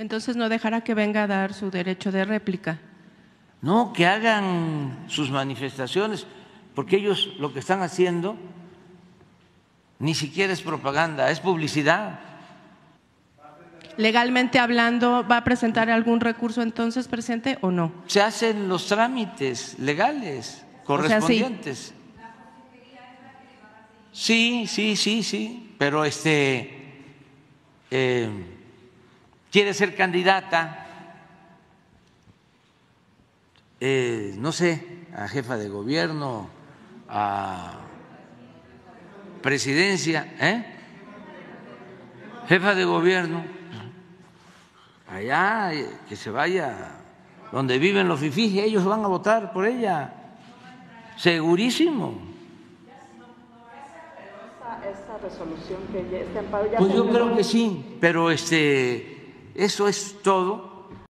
Entonces no dejará que venga a dar su derecho de réplica. No, que hagan sus manifestaciones, porque ellos lo que están haciendo ni siquiera es propaganda, es publicidad. Legalmente hablando, ¿va a presentar algún recurso entonces, presidente, o no? Se hacen los trámites legales correspondientes. Sí, sí, sí, sí, pero este eh, quiere ser candidata, eh, no sé, a jefa de gobierno, a presidencia, ¿eh? jefa de gobierno, allá que se vaya donde viven los fifís, ellos van a votar por ella, segurísimo. Esa resolución que amparo ya Pues yo creo que sí, pero este, eso es todo